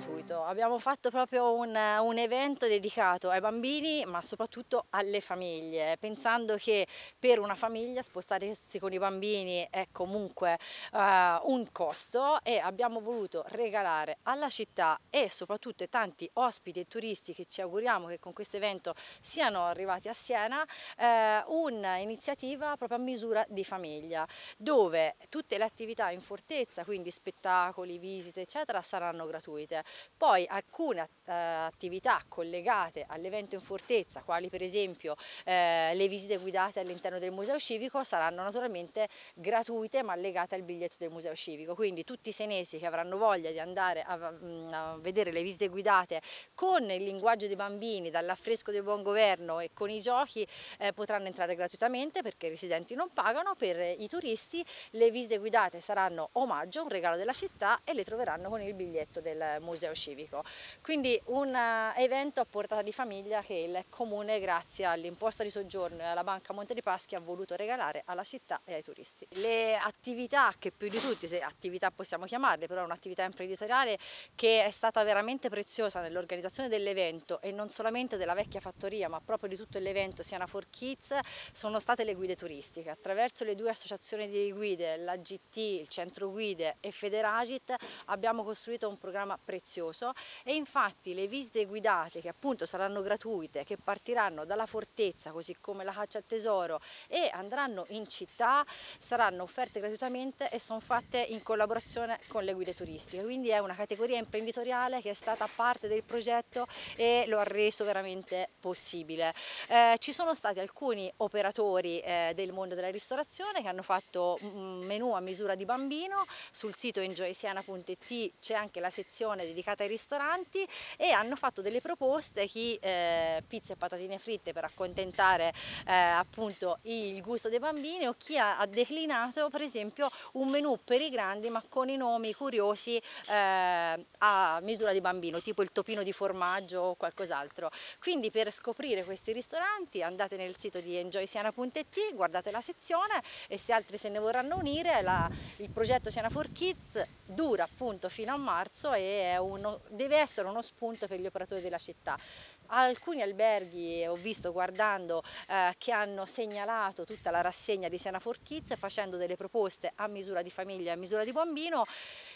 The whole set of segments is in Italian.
gratuito, abbiamo fatto proprio un, un, evento dedicato ai bambini ma soprattutto alle famiglie, pensando che per una famiglia spostarsi con i bambini è comunque uh, un costo e abbiamo voluto regalare alla città e soprattutto ai tanti ospiti e turisti che ci auguriamo che con questo evento siano arrivati a Siena eh, un'iniziativa proprio a misura di famiglia dove tutte le attività in fortezza, quindi spettacoli, visite eccetera saranno gratuite. Poi alcune eh, attività collegate all'evento in fortezza, quali per esempio eh, le visite guidate all'interno del museo civico, saranno naturalmente gratuite ma legate al biglietto del museo civico. Quindi tutti i senesi che avranno voglia di andare a, mm, a vedere le visite guidate con il linguaggio dei bambini, dall'affresco del buon governo e con i giochi eh, potranno entrare gratuitamente perché i residenti non pagano, per i turisti le visite guidate saranno omaggio, un regalo della città e le troveranno con il biglietto del museo civico. Quindi un uh, evento a portata di famiglia che il comune grazie all'imposta di soggiorno e alla Banca Monte dei Paschi ha voluto regalare alla città e ai turisti. Le attività che più di tutti, se attività possiamo chiamarle, però è un'attività imprenditoriale che è stata veramente preziosa nell'organizzazione dell'evento e non solamente della vecchia fattoria ma proprio di tutto l'evento Siena for Kids sono state le guide turistiche. Attraverso le due associazioni di guide, la GT, il centro guide e Federagit abbiamo costruito un programma prezioso e infatti le visite guidate che appunto saranno gratuite, che partiranno dalla fortezza così come la caccia al tesoro e andranno in città saranno offerte gratuitamente e sono fatte in collaborazione con le guide turistiche, quindi è una categoria imprenditoriale che è stata parte del progetto e lo ha reso veramente possibile. Eh, ci sono stati alcuni operatori eh, del mondo della ristorazione che hanno fatto un menù a misura di bambino, sul sito enjoysiana.it c'è anche la sezione dedicata ai ristoranti e hanno fatto delle proposte, chi eh, pizza e patatine fritte per accontentare eh, appunto il gusto dei bambini o chi ha, ha, declinato per esempio un menù per i grandi ma con i nomi curiosi eh, a misura di bambino, tipo il topino di formaggio o qualcos'altro. Quindi per scoprire questi ristoranti andate nel sito di enjoysiana.it, guardate la sezione e se altri se ne vorranno unire la, il progetto Siena for Kids dura appunto fino a marzo e uno, deve essere uno spunto per gli operatori della città. Alcuni alberghi ho visto guardando eh, che hanno segnalato tutta la rassegna di Siena for Kids facendo delle proposte a misura di famiglia a misura di bambino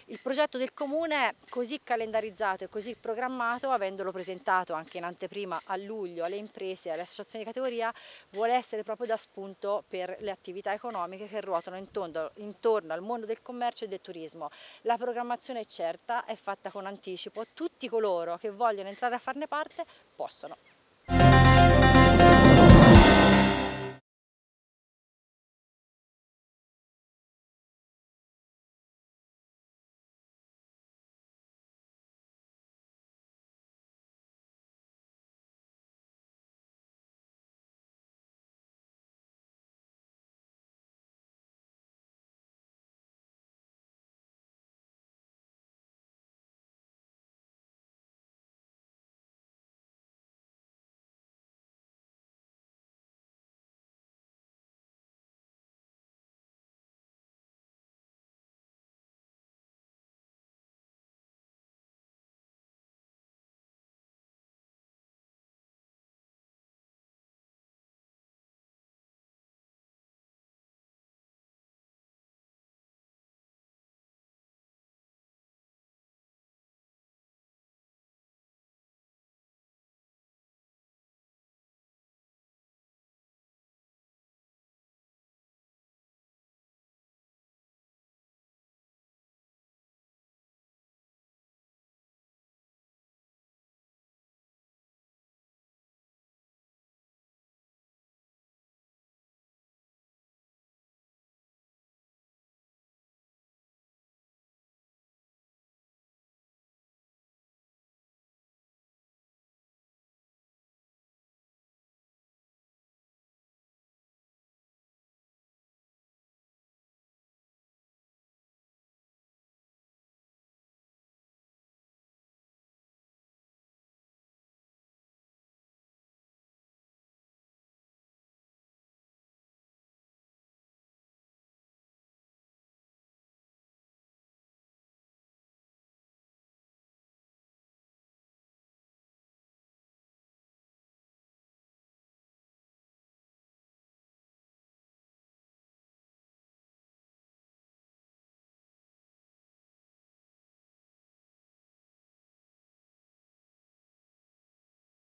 il progetto del comune così calendarizzato e così programmato avendolo presentato anche in anteprima a luglio alle imprese e alle associazioni di categoria vuole essere proprio da spunto per le attività economiche che ruotano intorno, intorno al mondo del commercio e del turismo la programmazione è certa è fatta con anticipo tutti coloro che vogliono entrare a farne parte possono.